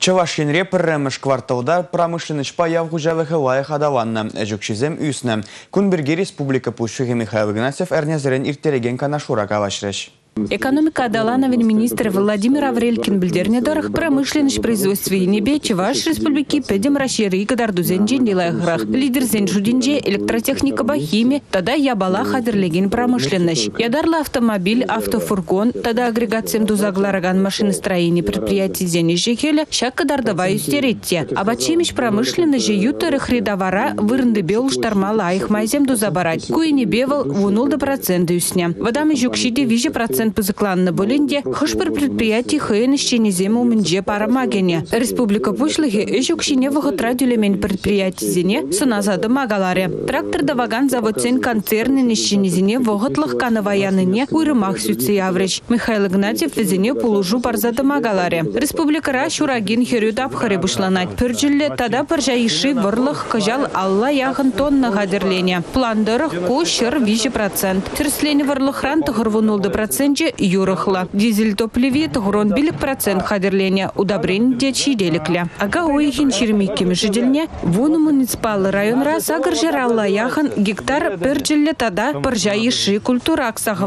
Чавашинре пірреміш кварталда промышленность паяв хужалығы лайық адаланна. Жүкшізем үйсіні. Күнбірге республика пұшығы Михаил Игнатьев әрнезірін иртереген канашура калашреш. Экономика Адалановин министр Владимир Аврелькин. Бильдернедорах промышленность производства Енебе Чеваш Республики Педем Рашири Гадарду Зенджи Нилайхрах Лидер Зенджудинже Электротехника Бахими Тада Ябала Хадерлегин промышленность. Ядарла автомобиль автофургон Тада агрегациям дузаглараган машиностроение предприятий Зенежи Хеля Шака Дардава Юстеретте Абачемич промышленность Ютер Хридавара Вырндебел Штармала Айхмайзем Дузабарать вунул до проценты Юсня Вадам Жукшиди Вижи процент пызыкланны бөлінде хышпыр предприятий хыйын ищенезем умінже парамагене. Республика пушлығы үшікшіне вғытра дүлемен предприятий зене сыназады магаларе. Тракторда ваган заводсен концернен ищенезене вғытлық канаваяныне уйрымақ сүтсе яврыч. Михаил Игнатьев везене пулужу парзады магаларе. Республикара шурагин херю тапхаре бушланать. Пүржилі тада пыржа иши вырлық кыжал алла яғын тонна қадірлене. Пландырық ку шыр вижі процент. Тірслені вырлық ран тұғырвунулды процент же юрахла. Дизель топливе тұғырон билік процент қадірлене удобрен де чиделіклі. Ага ойхин чермиккеме жиделне, вуны муниципалы районра сагыр жер алла яхын гектар жилі тада пыржа еші культура аксағы.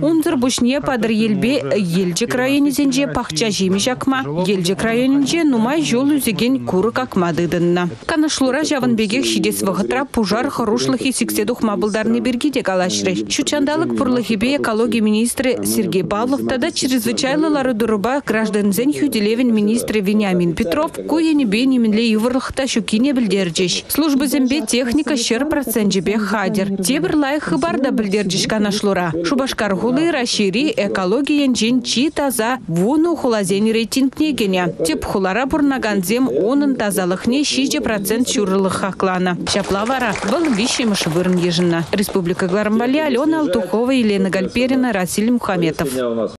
Унзыр бушне падыр елбе елжік районезенже пахча жеме жақма, елжік районенже нумай жол үзеген куры какма дыдынна. Канашлура жавынбеге шидес вғытра пужар хорошлық и секседух мабылдарны бергеде калашры. Шучандалық пұрлығыбе экология министрі Сергей Павлов, тогда чрезвычайлылары граждан зен хюделевин министрі Вениамин Петров, куяни бейни минле ювырлықта шукине білдерджеш. Службы зембе техника шер процент жебе хадер. Тебір лайық хыбарда білдерджеш канашлура. Шубашкар хулы расшири экологиян чи таза вуну хулазен рейтинг негене. Теп хулара бурнаганзем онын тазалықне шиже процент шурылық хаклана. Шаплавара был вишемыш ежина. Республика Гларамбали, Алена Алтухова, Елена Гальперина, Расиль Мухаметов.